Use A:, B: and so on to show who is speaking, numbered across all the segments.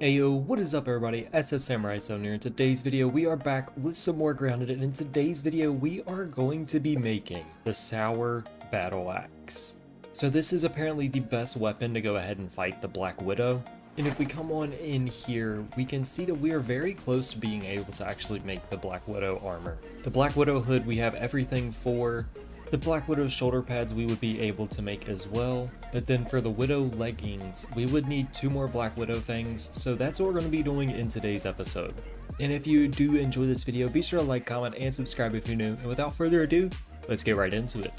A: Ayo, what is up everybody? SS Samurai Zone here. In today's video, we are back with some more Grounded, and in today's video, we are going to be making the Sour Battle Axe. So this is apparently the best weapon to go ahead and fight the Black Widow. And if we come on in here, we can see that we are very close to being able to actually make the Black Widow armor. The Black Widow hood we have everything for, the Black Widow shoulder pads we would be able to make as well, but then for the Widow leggings, we would need two more Black Widow things, so that's what we're going to be doing in today's episode. And if you do enjoy this video, be sure to like, comment, and subscribe if you're new, and without further ado, let's get right into it.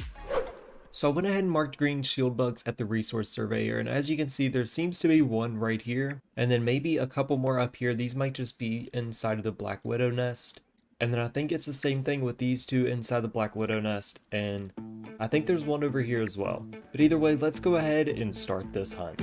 A: So I went ahead and marked green shield bugs at the resource surveyor, and as you can see, there seems to be one right here, and then maybe a couple more up here. These might just be inside of the Black Widow nest. And then I think it's the same thing with these two inside the Black Widow nest, and I think there's one over here as well. But either way, let's go ahead and start this hunt.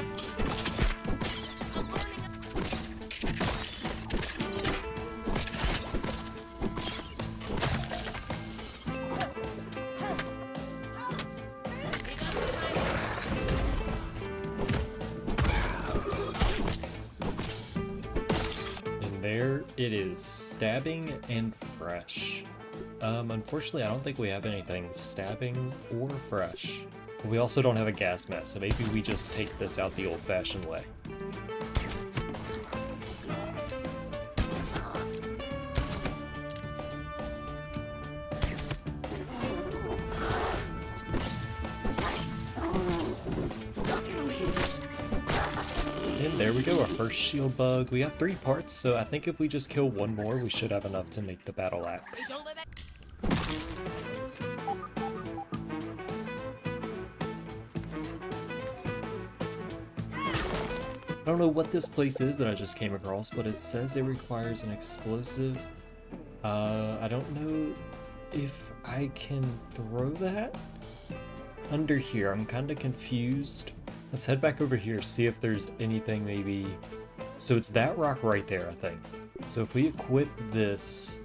A: There it is, stabbing and fresh. Um, unfortunately, I don't think we have anything stabbing or fresh. We also don't have a gas mask, so maybe we just take this out the old-fashioned way. There we go, our first shield bug. We got three parts, so I think if we just kill one more, we should have enough to make the battle axe. I don't know what this place is that I just came across, but it says it requires an explosive. Uh, I don't know if I can throw that under here. I'm kind of confused. Let's head back over here, see if there's anything maybe... So it's that rock right there, I think. So if we equip this,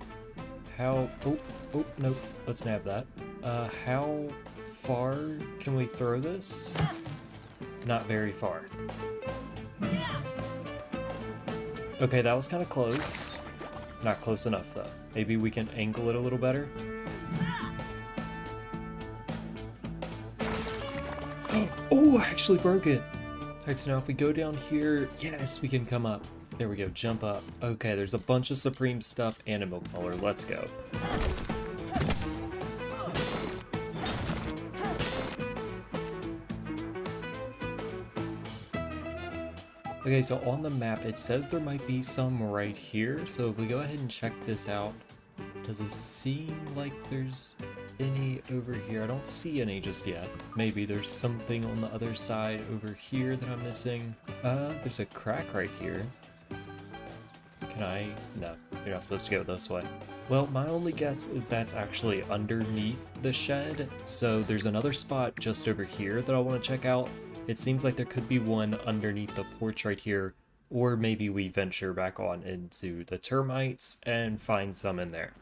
A: how... Oh, oh, nope. Let's nab that. Uh, how far can we throw this? Not very far. Okay, that was kind of close. Not close enough, though. Maybe we can angle it a little better. Oh, I actually broke it. Alright, so now if we go down here, yes, we can come up. There we go, jump up. Okay, there's a bunch of Supreme stuff and a Milk Molar. Let's go. Okay, so on the map, it says there might be some right here. So if we go ahead and check this out, does it seem like there's any over here? I don't see any just yet. Maybe there's something on the other side over here that I'm missing. Uh, there's a crack right here. Can I? No, you're not supposed to go this way. Well, my only guess is that's actually underneath the shed, so there's another spot just over here that I want to check out. It seems like there could be one underneath the porch right here, or maybe we venture back on into the termites and find some in there.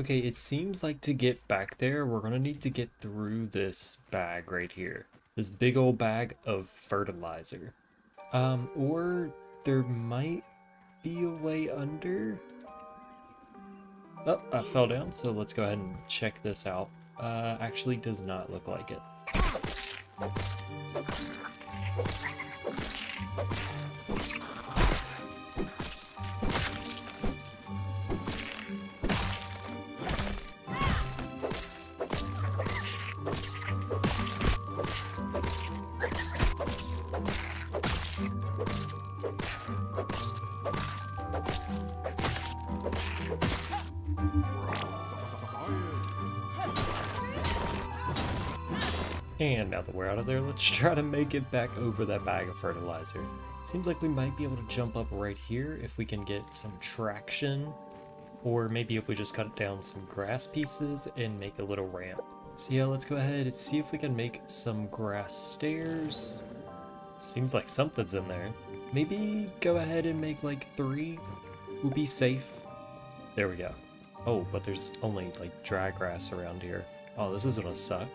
A: Okay, it seems like to get back there, we're gonna need to get through this bag right here. This big old bag of fertilizer. Um, or there might be a way under? Oh, I fell down, so let's go ahead and check this out. Uh, actually does not look like it. And now that we're out of there, let's try to make it back over that bag of fertilizer. Seems like we might be able to jump up right here if we can get some traction. Or maybe if we just cut down some grass pieces and make a little ramp. So yeah, let's go ahead and see if we can make some grass stairs. Seems like something's in there. Maybe go ahead and make like three We'll be safe. There we go. Oh, but there's only like dry grass around here. Oh, this is gonna suck.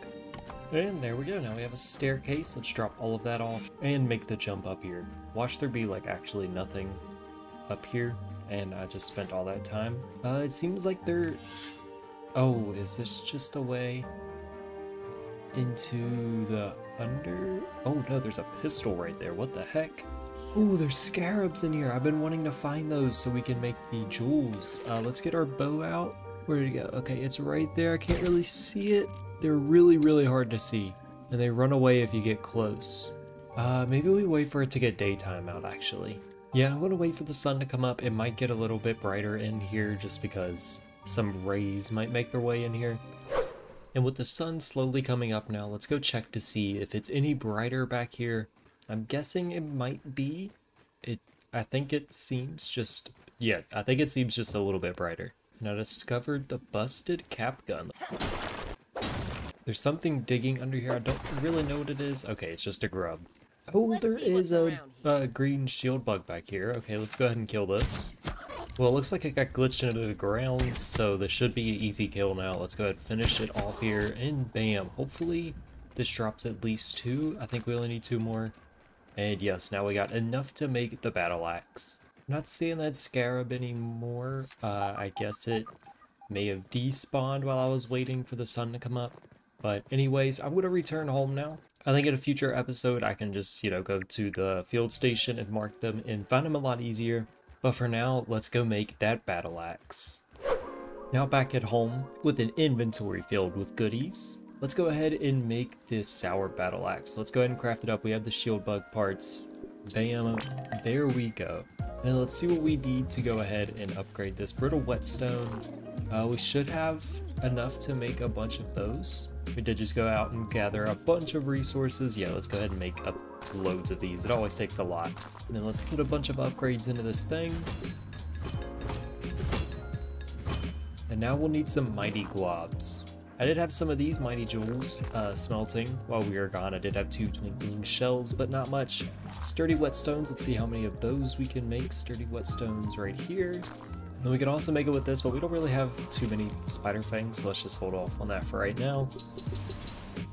A: And there we go, now we have a staircase. Let's drop all of that off and make the jump up here. Watch there be like actually nothing up here and I just spent all that time. Uh, it seems like they're... Oh, is this just a way into the under? Oh no, there's a pistol right there. What the heck? Oh, there's scarabs in here. I've been wanting to find those so we can make the jewels. Uh, let's get our bow out. Where did it go? Okay, it's right there. I can't really see it. They're really, really hard to see. And they run away if you get close. Uh, maybe we wait for it to get daytime out, actually. Yeah, I'm gonna wait for the sun to come up. It might get a little bit brighter in here just because some rays might make their way in here. And with the sun slowly coming up now, let's go check to see if it's any brighter back here. I'm guessing it might be. It, I think it seems just, yeah, I think it seems just a little bit brighter. And I discovered the busted cap gun. There's something digging under here. I don't really know what it is. Okay, it's just a grub. Oh, there is a, a, green shield bug back here. Okay, let's go ahead and kill this. Well, it looks like it got glitched into the ground, so this should be an easy kill now. Let's go ahead and finish it off here, and bam. Hopefully this drops at least two. I think we only need two more. And yes, now we got enough to make the battle axe. Not seeing that scarab anymore. Uh, I guess it may have despawned while I was waiting for the sun to come up. But anyways, I'm going to return home now. I think in a future episode I can just, you know, go to the field station and mark them and find them a lot easier. But for now, let's go make that battle axe. Now back at home, with an inventory filled with goodies, let's go ahead and make this sour battle axe. Let's go ahead and craft it up. We have the shield bug parts. Bam, there we go. And let's see what we need to go ahead and upgrade this brittle whetstone. Uh, we should have enough to make a bunch of those. We did just go out and gather a bunch of resources. Yeah, let's go ahead and make up loads of these. It always takes a lot. And then let's put a bunch of upgrades into this thing. And now we'll need some mighty globs. I did have some of these mighty jewels uh, smelting while we were gone. I did have two twinkling shells, but not much. Sturdy whetstones, let's see how many of those we can make. Sturdy whetstones right here. Then we can also make it with this, but we don't really have too many spider fangs, so let's just hold off on that for right now.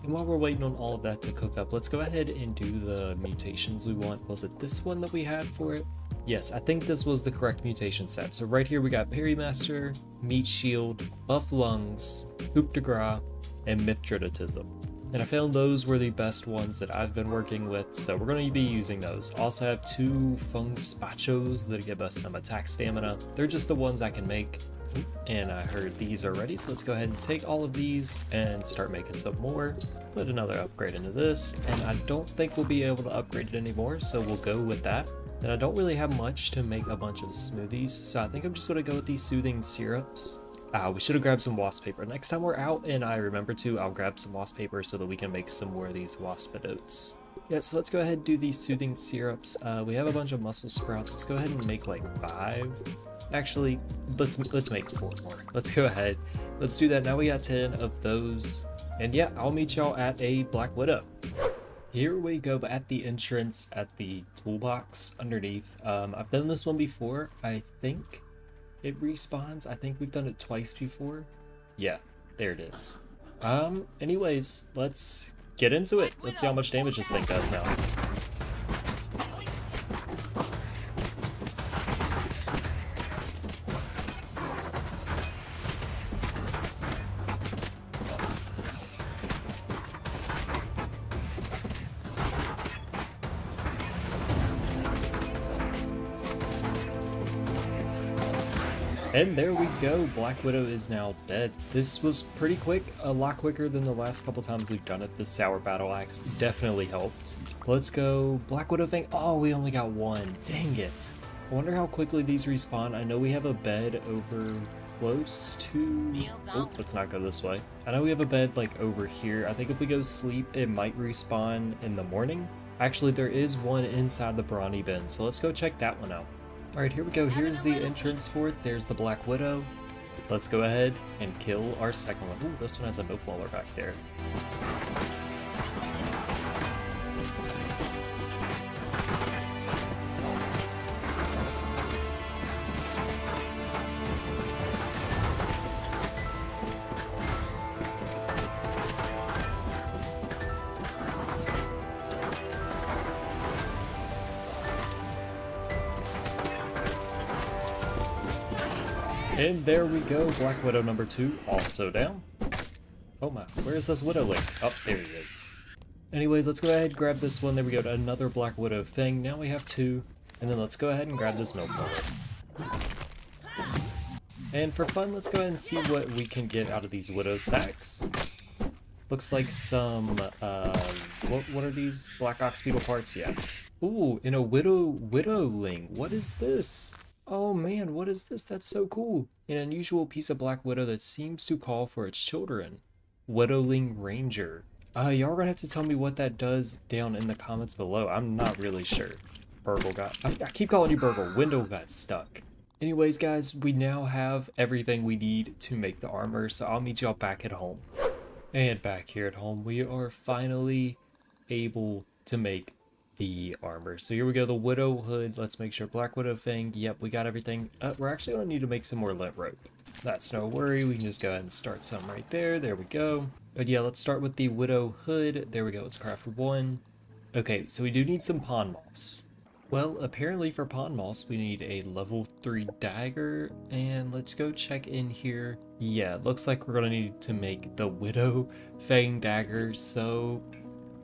A: And while we're waiting on all of that to cook up, let's go ahead and do the mutations we want. Was it this one that we had for it? Yes, I think this was the correct mutation set. So right here we got Master, Meat Shield, Buff Lungs, Hoop de Gras, and Mithridatism. And I found those were the best ones that I've been working with, so we're going to be using those. Also have two Fung Spachos that give us some attack stamina. They're just the ones I can make. And I heard these are ready, so let's go ahead and take all of these and start making some more. Put another upgrade into this, and I don't think we'll be able to upgrade it anymore, so we'll go with that. And I don't really have much to make a bunch of smoothies, so I think I'm just going to go with these soothing syrups. Uh, we should have grabbed some wasp paper. Next time we're out and I remember to, I'll grab some wasp paper so that we can make some more of these wasp waspidotes. Yeah, so let's go ahead and do these soothing syrups. Uh, we have a bunch of muscle sprouts. Let's go ahead and make like five. Actually, let's let's make four more. Let's go ahead. Let's do that. Now we got 10 of those. And yeah, I'll meet y'all at a Black Widow. Here we go at the entrance at the toolbox underneath. Um, I've done this one before, I think it respawns. I think we've done it twice before. Yeah, there it is. Um, anyways, let's get into it. Let's see how much damage this thing does now. And there we go, Black Widow is now dead. This was pretty quick, a lot quicker than the last couple times we've done it. The Sour Battle Axe definitely helped. Let's go, Black Widow thing. Oh, we only got one, dang it. I wonder how quickly these respawn. I know we have a bed over close to... Oh, let's not go this way. I know we have a bed like over here. I think if we go sleep, it might respawn in the morning. Actually, there is one inside the Brawny bin, so let's go check that one out. Alright, here we go. Here's the entrance for it. There's the Black Widow. Let's go ahead and kill our second one. Ooh, this one has a milk molar back there. And there we go, Black Widow number two, also down. Oh my, where is this Widowling? Oh, there he is. Anyways, let's go ahead and grab this one. There we go, another Black Widow thing. Now we have two. And then let's go ahead and grab this milk bullet. And for fun, let's go ahead and see what we can get out of these Widow sacks. Looks like some, um, what, what are these? Black Ox Beetle parts? Yeah. Ooh, in a Widow Widowling. What is this? Oh man, what is this? That's so cool. An unusual piece of Black Widow that seems to call for its children. Widowling Ranger. Uh, y'all are gonna have to tell me what that does down in the comments below. I'm not really sure. Burgle got, I, I keep calling you Burgle, window got stuck. Anyways guys, we now have everything we need to make the armor, so I'll meet y'all back at home. And back here at home, we are finally able to make the armor. So here we go, the Widow Hood. Let's make sure Black Widow Fang. Yep, we got everything. Uh, we're actually going to need to make some more lint rope. That's no worry. We can just go ahead and start some right there. There we go. But yeah, let's start with the Widow Hood. There we go. Let's craft one. Okay, so we do need some pond moss. Well, apparently for pond moss, we need a level 3 dagger, and let's go check in here. Yeah, looks like we're gonna need to make the Widow Fang dagger, so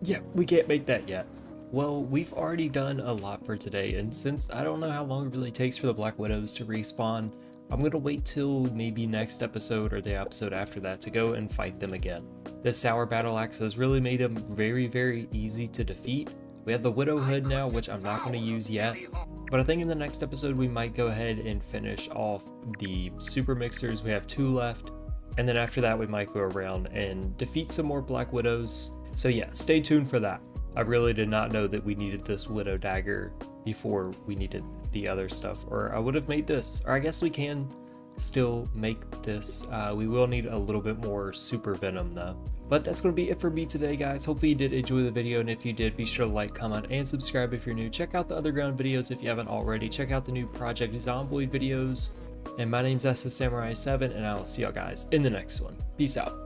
A: yeah, we can't make that yet. Well, we've already done a lot for today, and since I don't know how long it really takes for the Black Widows to respawn, I'm gonna wait till maybe next episode or the episode after that to go and fight them again. The Sour Battle Axe has really made them very, very easy to defeat, we have the Widow Hood now, which I'm not to use yet. But I think in the next episode we might go ahead and finish off the Super Mixers. We have two left. And then after that we might go around and defeat some more Black Widows. So yeah, stay tuned for that. I really did not know that we needed this Widow Dagger before we needed the other stuff. Or I would have made this. Or I guess we can still make this. Uh, we will need a little bit more Super Venom though. But that's going to be it for me today, guys. Hopefully you did enjoy the video, and if you did, be sure to like, comment, and subscribe if you're new. Check out the other ground videos if you haven't already. Check out the new Project Zomboid videos. And my name's SS Samurai 7, and I will see y'all guys in the next one. Peace out.